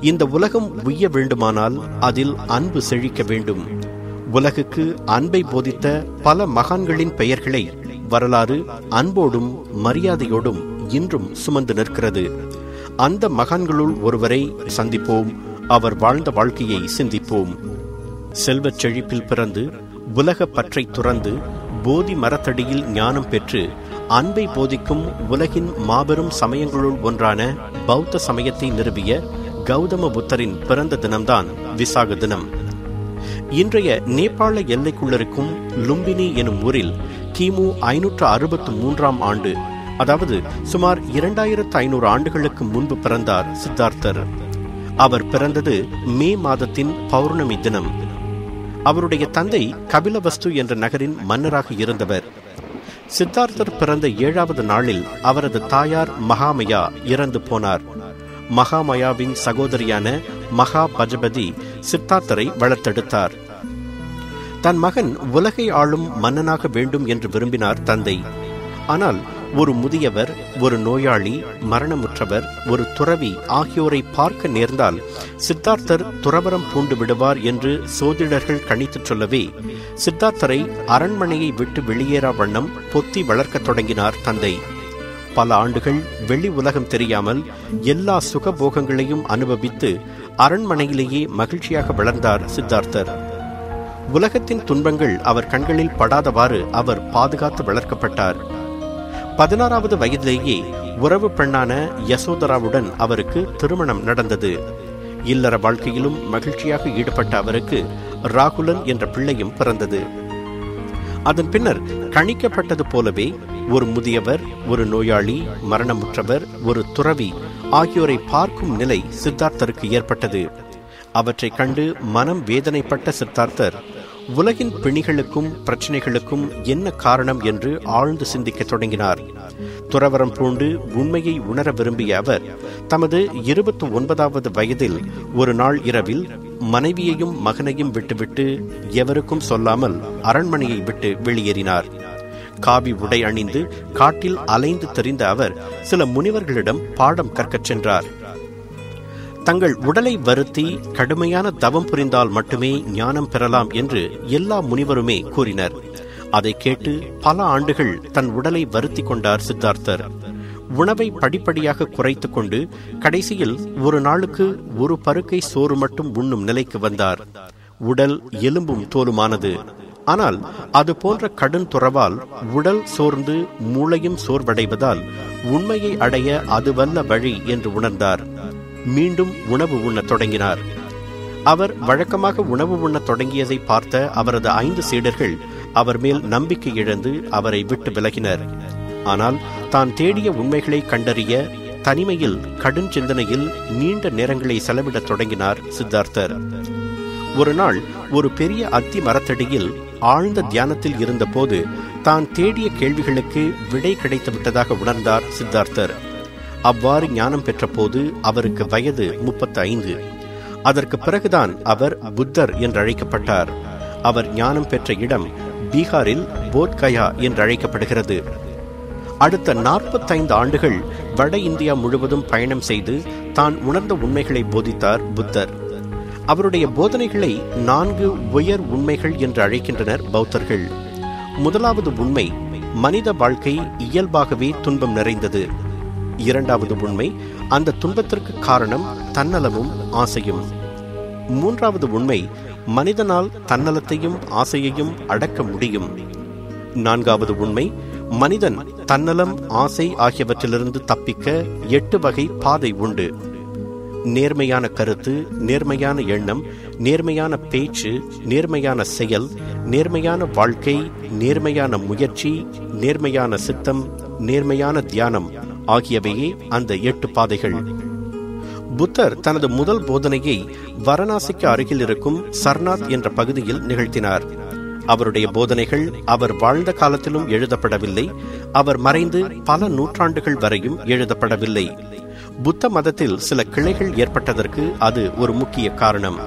இந்த உலகம் உய்ய வேண்டுமானால் அதில் அன்பு செழிக்க வேண்டும். உலகுக்கு அன்பை போதித்த பல மகான்களின் பெயர்களை வரலாறு அன்போடும் மரியாதையோடும் இன்றும் சுமந்து நிற்கிறது. அந்த மகான்களுள் ஒருவரை சந்திப்போம். அவர் வாழ்ந்த வாழ்க்கையை சிந்திப்போம். செல்வச் செழிப்பில் பிறந்து உலக பற்றை துறந்து போதி மரத்தடியில் ஞானம் பெற்று அன்பை போதிக்கும் உலகின் மாபெரும் சமயங்களுள் ஒன்றான பௌத்த சமயத்தை நிறுவிய கௌதம புத்தரின் பிறந்த தினம்தான் விசாக தினம். இன்றைய நேபாள எல்லைக்குள்ளிருக்கும் லும்பினி எனும் ஊரில் கிமு ஐநூற்று அறுபத்து மூன்றாம் ஆண்டு அதாவது சுமார் இரண்டாயிரத்து ஐநூறு ஆண்டுகளுக்கு முன்பு பிறந்தார் சித்தார்த்தர். அவர் பிறந்தது மே மாதத்தின் பௌர்ணமி தினம். அவருடைய தந்தை கபிலவஸ்து என்ற நகரின் மன்னராக இருந்தவர். சித்தார்த்தர் பிறந்த ஏழாவது நாளில் அவரது தாயார் மகாமயா இறந்து போனார். மகாமயாவின் சகோதரியான மகா பஜபதி சித்தார்த்தரை வளர்த்தெடுத்தார். தன் மகன் உலகை ஆளும் மன்னனாக வேண்டும் என்று விரும்பினார் தந்தை. ஆனால் ஒரு முதியவர் ஒரு நோயாளி மரணமுற்றவர் ஒரு துறவி ஆகியோரை பார்க்க நேர்ந்தால் சித்தார்த்தர் துறவரம் பூண்டு விடுவார் என்று சோதிடர்கள் கணித்துச் சொல்லவே சித்தார்த்தரை அரண்மனையை விட்டு வெளியேறா வண்ணம் பொத்தி வளர்க்கத் தொடங்கினார் தந்தை. பல ஆண்டுகள் வெளி உலகம் தெரியாமல் எல்லா சுகபோகங்களையும் அனுபவித்து அரண்மனையிலேயே மகிழ்ச்சியாக வளர்ந்தார் சித்தார்த்தர். உலகத்தின் துன்பங்கள் அவர் கண்களில் படாதவாறு அவர் பாதுகாத்து வளர்க்கப்பட்டார். பதினாறாவது வயதிலேயே உறவு பெண்ணான யசோதராவுடன் அவருக்கு திருமணம் நடந்தது. இல்லற வாழ்க்கையிலும் மகிழ்ச்சியாக ஈடுபட்ட அவருக்கு ராகுலன் என்ற பிள்ளையும் பிறந்தது. அதன் பின்னர் கணிக்கப்பட்டது போலவே ஒரு முதியவர் ஒரு நோயாளி மரணமுற்றவர் ஒரு துறவி ஆகியோரை பார்க்கும் நிலை சித்தார்த்தருக்கு ஏற்பட்டது. அவற்றை கண்டு மனம் வேதனைப்பட்ட சித்தார்த்தர் உலகின் பிணிகளுக்கும் பிரச்சனைகளுக்கும் என்ன காரணம்? என்று ஆழ்ந்து சிந்திக்க தொடங்கினார். துறவரம் பூண்டு உண்மையை உணர விரும்பிய அவர் தமது இருபத்தி ஒன்பதாவது வயதில் ஒரு நாள் இரவில் மனைவியையும் மகனையும் விட்டுவிட்டு எவருக்கும் சொல்லாமல் அரண்மனையை விட்டு வெளியேறினார். காவி உடை அணிந்து காட்டில் அலைந்து தெரிந்த அவர் சில முனிவர்களிடம் பாடம் கற்கச் சென்றார். தங்கள் உடலை வருத்தி கடுமையான தவம் புரிந்தால் மட்டுமே ஞானம் பெறலாம் என்று எல்லா முனிவருமே கூறினர். அதை கேட்டு பல ஆண்டுகள் தன் உடலை வருத்தி கொண்டார் சித்தார்த்தர். உணவை படிப்படியாக குறைத்து கொண்டு கடைசியில் ஒரு நாளுக்கு ஒரு பருக்கை சோறு மட்டும் உண்ணும் நிலைக்கு வந்தார். உடல் எலும்பும் தோலுமானது. ஆனால் அது போன்ற கடும் துறவால் உடல் சோர்ந்து மூளையும் சோர்வடைவதால் உண்மையை அடைய அதுவல்ல வழி என்று உணர்ந்தார். மீண்டும் உணவு உண்ணத் தொடங்கினார். அவர் வழக்கமாக உணவு உண்ணத் தொடங்கியதை பார்த்த அவரது ஐந்து சீடர்கள் அவர் மேல் நம்பிக்கை இழந்து அவரை விட்டு விலகினர். ஆனால் தான் தேடிய உண்மைகளை கண்டறிய தனிமையில் கடும் சிந்தனையில் நீண்ட நேரங்களை செலவிடத் தொடங்கினார் சித்தார்த்தர். ஒரு நாள் ஒரு பெரிய அத்தி மரத்தடியில் ஆழ்ந்த தியானத்தில் இருந்தபோது தான் தேடிய கேள்விகளுக்கு விடை கிடைத்து விட்டதாக உணர்ந்தார் சித்தார்த்தர். அவ்வாறு ஞானம் பெற்றபோது அவருக்கு வயது முப்பத்தி ஐந்து அதற்கு பிறகுதான் அவர் புத்தர் என்று அழைக்கப்பட்டார் அவர் ஞானம் பெற்ற இடம் பீகாரில் போத்கயா என்று அழைக்கப்படுகிறது அடுத்த நாற்பத்தைந்து ஆண்டுகள் வட இந்தியா முழுவதும் பயணம் செய்து தான் உணர்ந்த உண்மைகளை போதித்தார் புத்தர். அவருடைய போதனைகளை நான்கு உயர் உண்மைகள் என்று அழைக்கின்றனர் பௌத்தர்கள். முதலாவது உண்மை மனித வாழ்க்கை இயல்பாகவே துன்பம் நிறைந்தது. இரண்டாவது உண்மை அந்த துன்பத்திற்கு காரணம் தன்னலமும் ஆசையும். மூன்றாவது உண்மை மனிதனால் தன்னலத்தையும் ஆசையையும் அடக்க முடியும். நான்காவது உண்மை மனிதன் தன்னலம் ஆசை ஆகியவற்றிலிருந்து தப்பிக்க எட்டு வகை பாதை உண்டு. நேர்மையான கருத்து நேர்மையான எண்ணம் நேர்மையான பேச்சு நேர்மையான செயல் நேர்மையான வாழ்க்கை நேர்மையான முயற்சி நேர்மையான சித்தம் நேர்மையான தியானம் ஆகியவையே அந்த எட்டு பாதைகள். புத்தர் தனது முதல் போதனையை வாரணாசிக்கு அருகில் இருக்கும் சர்நாத் என்ற பகுதியில் நிகழ்த்தினார். அவருடைய போதனைகள் அவர் வாழ்ந்த காலத்திலும் எழுதப்படவில்லை. அவர் மறைந்து பல நூற்றாண்டுகள் வரையும் எழுதப்படவில்லை. புத்த மதத்தில் சில கிளைகள் ஏற்பட்டதற்கு அது ஒரு முக்கிய காரணம்.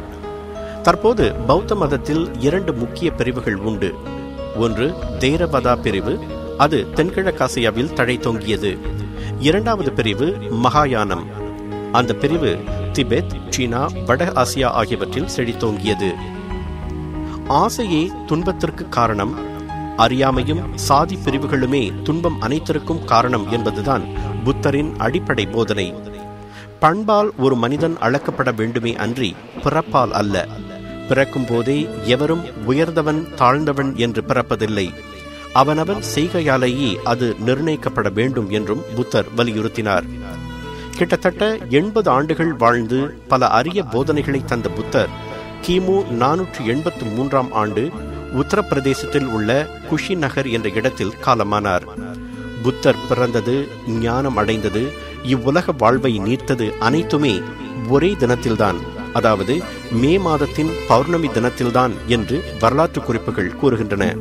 தற்போது பௌத்த மதத்தில் இரண்டு முக்கிய பிரிவுகள் உண்டு. ஒன்று தேரபதா பிரிவு அது தென்கிழக்காசியாவில் தழைத்தோங்கியது இரண்டாவது பிரிவு மகாயானம். அந்த பிரிவு திபெத் சீனா வட ஆசியா ஆகியவற்றில் செழித்தோங்கியது. ஆசையே துன்பத்திற்கு காரணம். அறியாமையும் சாதி பிரிவுகளுமே துன்பம் அனைத்திற்கும் காரணம் என்பதுதான் புத்தரின் அடிப்படை போதனை. பண்பால் ஒரு மனிதன் அளக்கப்பட வேண்டுமே அன்றி பிறப்பால் அல்ல. பிறக்கும் போதே எவரும் உயர்ந்தவன் தாழ்ந்தவன் என்று பிறப்பதில்லை. அவனவன் செய்கையாலேயே அது நிர்ணயிக்கப்பட வேண்டும் என்றும் புத்தர் வலியுறுத்தினார். கிட்டத்தட்ட எண்பது ஆண்டுகள் வாழ்ந்து பல அரிய போதனைகளை தந்த புத்தர் கிமு நானூற்று எண்பத்து மூன்றாம் ஆண்டு உத்தரப்பிரதேசத்தில் உள்ள குஷி நகர் என்ற இடத்தில் காலமானார். புத்தர் பிறந்தது ஞானம் அடைந்தது இவ்வுலக வாழ்வை நீர்த்தது அனைத்துமே ஒரே தினத்தில்தான் அதாவது மே மாதத்தின் பௌர்ணமி தினத்தில்தான் என்று வரலாற்று குறிப்புகள் கூறுகின்றன.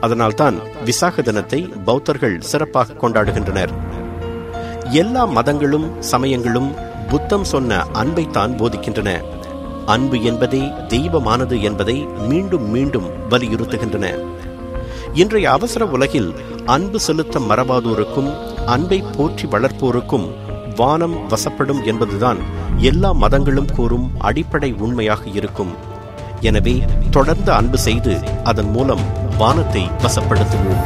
அதனால்தான் விசாக தினத்தை பௌத்தர்கள் சிறப்பாக கொண்டாடுகின்றனர். எல்லா மதங்களும் சமயங்களும் புத்தம் சொன்ன அன்பைத்தான் போதிக்கின்றன. அன்பு என்பதே தெய்வமானது என்பதை மீண்டும் மீண்டும் வலியுறுத்துகின்றன. இன்றைய அவசர உலகில் அன்பு செலுத்த மறவாதோருக்கும் அன்பை போற்றி வளர்ப்போருக்கும் வானம் வசப்படும் என்பதுதான் எல்லா மதங்களும் கூறும் அடிப்படை உண்மையாக இருக்கும். எனவே தொடர்ந்து அன்பு செய்து அதன் மூலம் வானத்தை வசப்படுத்துவோம்.